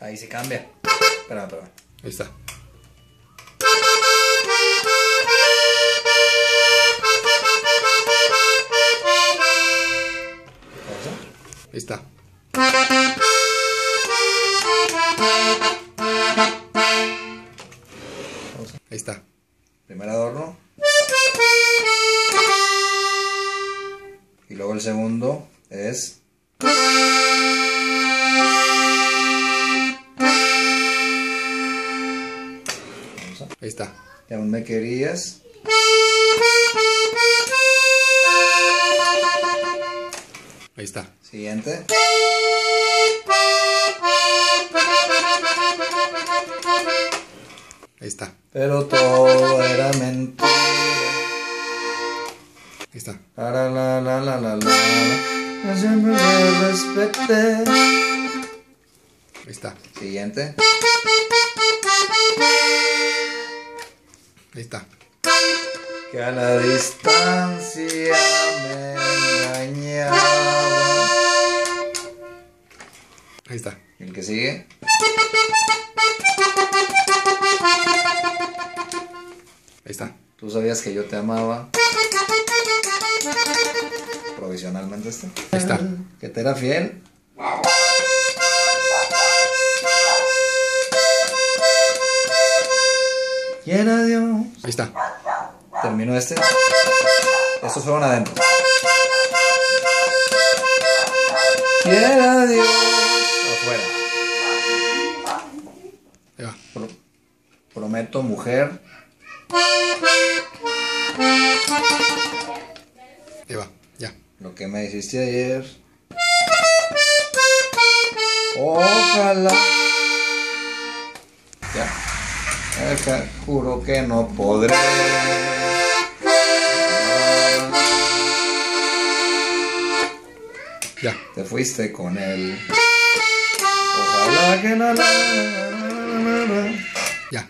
Ahí se cambia. Espérame, espérame. Ahí está. Ahí está. Ahí está. Primer adorno. Y luego el segundo es. Ahí está. Y aún me querías. Ahí está. Siguiente. Ahí está. Pero todo era mentira. Ahí está. La la la la la la siempre me respeté. Ahí está. Siguiente. Ahí está. Que a la distancia me engañaba. Ahí está. ¿Y el que sigue? Ahí está. Tú sabías que yo te amaba. Provisionalmente este. Ahí está. Que te era fiel. Quiera Dios. Ahí está. Terminó este. Estos fueron adentro. Quiera Dios. Afuera. Ahí va. Pro- prometo, mujer. Ahí va. Ya. Lo que me hiciste ayer. Ojalá. Deja, juro que no podré. Ya. Te fuiste con él. Ojalá que la la la la la. Ya.